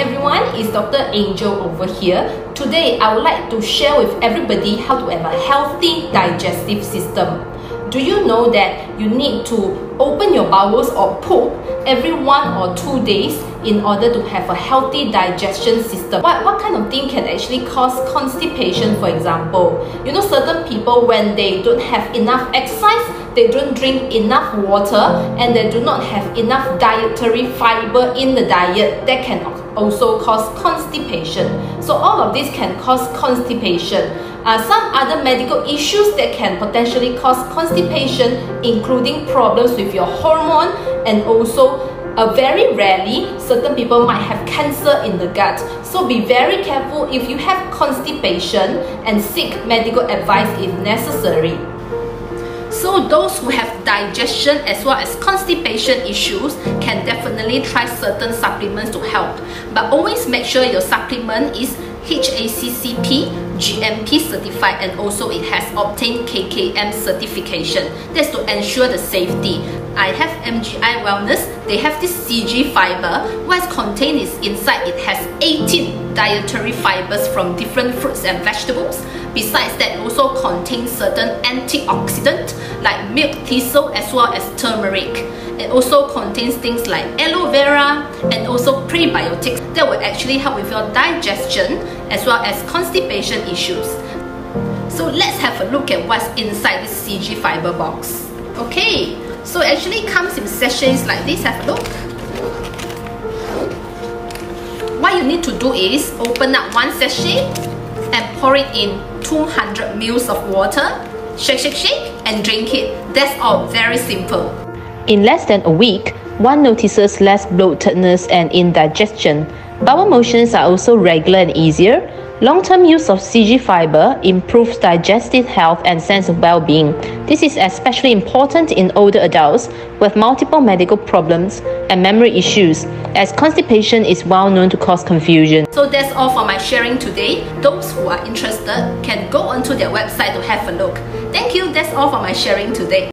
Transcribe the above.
everyone, it's Dr. Angel over here. Today, I would like to share with everybody how to have a healthy digestive system. Do you know that you need to open your bowels or poop every one or two days in order to have a healthy digestion system. What, what kind of thing can actually cause constipation, for example? You know, certain people, when they don't have enough exercise, they don't drink enough water, and they do not have enough dietary fiber in the diet, that can also cause constipation. So all of this can cause constipation. Uh, some other medical issues that can potentially cause constipation, including problems with your hormone and also uh, very rarely, certain people might have cancer in the gut. So be very careful if you have constipation and seek medical advice if necessary. So those who have digestion as well as constipation issues can definitely try certain supplements to help. But always make sure your supplement is HACCP, GMP certified and also it has obtained KKM certification. That's to ensure the safety. I have MGI Wellness, they have this CG fiber. What's contained is inside it has 18 dietary fibers from different fruits and vegetables. Besides that, it also contains certain antioxidant like milk thistle as well as turmeric. It also contains things like aloe vera and also prebiotics that will actually help with your digestion as well as constipation issues. So let's have a look at what's inside this CG fiber box. Okay, so it actually comes in sachets like this, have a look. What you need to do is open up one sachet and pour it in 200 ml of water, shake shake shake and drink it. That's all, very simple. In less than a week, one notices less bloatedness and indigestion. Bowel motions are also regular and easier, Long-term use of CG fiber improves digestive health and sense of well-being. This is especially important in older adults with multiple medical problems and memory issues, as constipation is well known to cause confusion. So that's all for my sharing today. Those who are interested can go onto their website to have a look. Thank you, that's all for my sharing today.